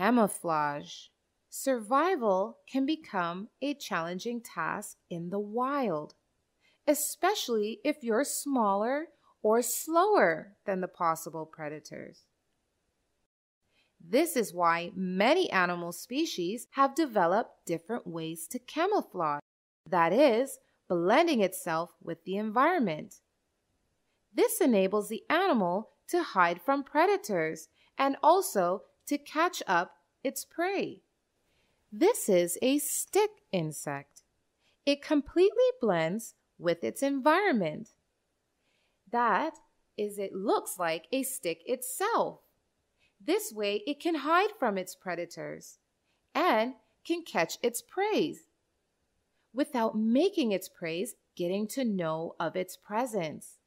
Camouflage. Survival can become a challenging task in the wild, especially if you're smaller or slower than the possible predators. This is why many animal species have developed different ways to camouflage, that is, blending itself with the environment. This enables the animal to hide from predators and also to catch up its prey. This is a stick insect. It completely blends with its environment. That is, it looks like a stick itself. This way, it can hide from its predators and can catch its prey without making its prey getting to know of its presence.